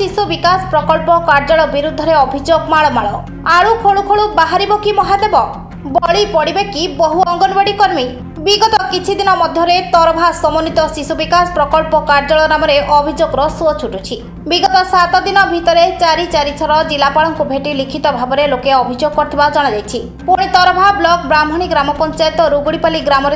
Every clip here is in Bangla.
শিশু বিকাশ প্রকল্প কার্যালয় বিরুদ্ধে অভিযোগ মাড়মাড় আড়ু খোলু খোলু বাহারিব কি মহাদেব বলি পড়বে কি বহু অঙ্গনওয়াড়ি কর্মী বিগত কিছু দিন মধ্যে তরভা সমন্বিত শিশু বিকাশ প্রকল্প কার্যালয় নামে অভিযোগর সুয় ছুটুছি বিগত সাত দিন ভিতরে চারি চারি থর জেলাপাল ভেটি লিখিত ভাবে লোকে অভিযোগ করে জনাই পুঁ তরভা ব্লক ব্রাহ্মণী গ্রাম পঞ্চায়েত রুগুড়িপালি গ্রামে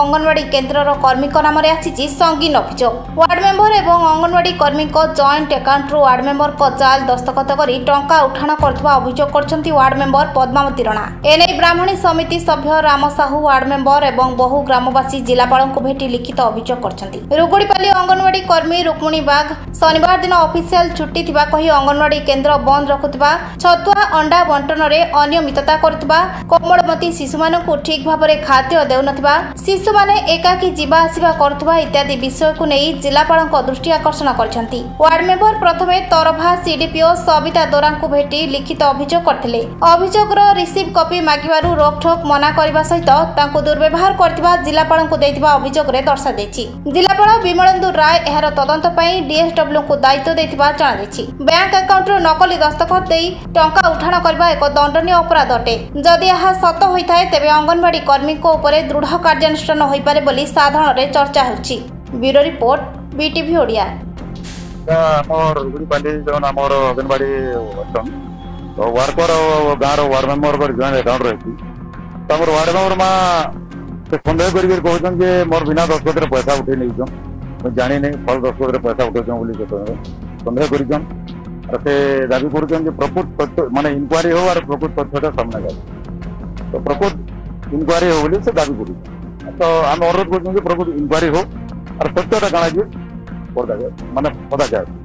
অঙ্গনওয়াড়ি কেন্দ্রর কর্মীক নামে আসিছে সঙ্গীন অভিযোগ ওয়ার্ড মেম্বর এবং অঙ্গনওয়াড়ি কর্মী জয়েন্ট একাউন্ট্রু ওয়ার্ড মেম্বর জাল দস্তখত করে টঙ্কা উঠাণ করুবা অভিযোগ করছেন ওয়ার্ড মেম্বর পদ্মাবতী রଣା এনে ব্রাহ্মণী সমিতি সভ্য রাম সাহু ওয়ার্ড মেম্বর এবং বহু ବହୁ ଗ୍ରାମବାସୀ ଜିଲ୍ଲାପାଳଙ୍କୁ ଭେଟି ଲିଖିତ ଅଭିଯୋଗ କରିଛନ୍ତି ରୋଗଡ଼ିପାଲି ଅଙ୍ଗନୱାଡ଼ି କର୍ମୀ ରୁକ୍ମିଣୀ ବାଘ ଶନିବାର ଦିନ ଅଫିସିଆଲ ଛୁଟି ଥିବା କହି ଅଙ୍ଗନୱାଡ଼ି କେନ୍ଦ୍ର ବନ୍ଦ ରଖୁଥିବା ଛତୁଆ ଅଣ୍ଡା ବଣ୍ଟନରେ ଅନିୟମିତତା କରୁଥିବା କୋମଳମତି ଶିଶୁମାନଙ୍କୁ ଠିକ୍ ଭାବରେ ଖାଦ୍ୟ ଦେଉନଥିବା ଶିଶୁମାନେ ଏକାକି ଯିବା ଆସିବା କରୁଥିବା ଇତ୍ୟାଦି ବିଷୟକୁ ନେଇ ଜିଲ୍ଲାପାଳଙ୍କ ଦୃଷ୍ଟି ଆକର୍ଷଣ କରିଛନ୍ତି ୱାର୍ଡ ମେମ୍ବର ପ୍ରଥମେ ତରଭା ସିଡିପିଓ ସବିତା ଦୋରାଙ୍କୁ ଭେଟି ଲିଖିତ ଅଭିଯୋଗ କରିଥିଲେ ଅଭିଯୋଗର ରିସିଭ୍ କପି ମାଗିବାରୁ ରୋକଠୋକ୍ ମନା କରିବା ସହିତ ତାଙ୍କୁ ଦୁର୍ବ୍ୟବହାର କରିଥିବା ଜିଲ୍ଲାପାଳଙ୍କୁ ଦେଇଥିବା ଅଭିଯୋଗରେ ଦର୍ଶାଯାଇଛି ଜିଲ୍ଲାପାଳ ବିମଳେନ୍ଦୁ ରାୟ ଏହାର ତଦନ୍ତ ପାଇଁ ଡିଏସ୍ଡବ୍ଲ୍ୟୁଙ୍କୁ ଦାୟିତ୍ୱ ଦେଇଥିବା ଜଣାଯାଇଛି ବ୍ୟାଙ୍କ ଆକାଉଣ୍ଟରୁ ନକଲି ଦସ୍ତଖତ ଦେଇ ଟଙ୍କା ଉଠାଣ କରିବା ଏକ ଦଣ୍ଡନୀୟ ଅପରାଧ ଅଟେ ଯଦି ଏହା ସତ ହୋଇଥାଏ ତେବେ ଅଙ୍ଗନବାଡ଼ି କର୍ମୀଙ୍କ ଉପରେ ଦୃଢ଼ କାର୍ଯ୍ୟାନୁଷ୍ଠାନ ହୋଇପାରେ ବୋଲି ସାଧାରଣରେ ଚର୍ଚ୍ଚା ହେଉଛି ବ୍ୟୁରୋ ରିପୋର୍ଟ ବିଟିଭି ଓଡ଼ିଆ ଆମର ଅଙ୍ଗନବାଡ଼ି ୱାର୍କର ଗାଁର ୱାର୍ଡ ମେମ୍ବର ଜଏଣ୍ଟ ଆକାଉଣ୍ଟ ରହିଛି ଆମର ୱାର୍ଡ ମେମ୍ବର ମା से सन्देह करके मोर बिना दस्खत पैसा उठे नहीं मुझे जानी नहीं फल दस्खत पैसा उठे सन्देह कर से दाबी कर प्रकृत तथ्य मानते इनक्वारी हूँ प्रकृत तथ्य सामने जाए तो प्रकृत इनक्वारी हो बोली तो कर तो आम अनुरोध कर प्रकृत इनक्वारी हूँ और सत्यटा कणा कि मानने पदा जाए